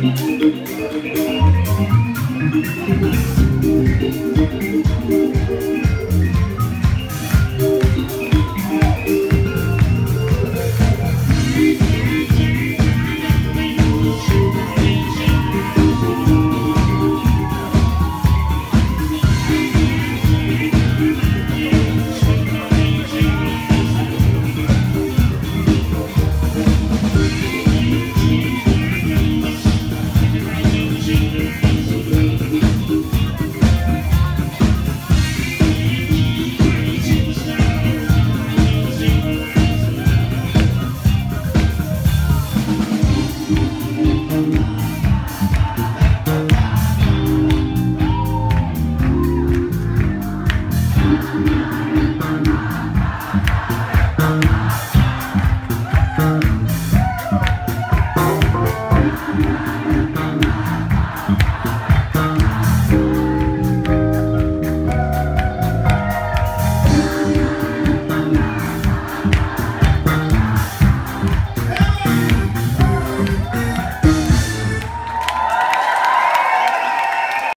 Música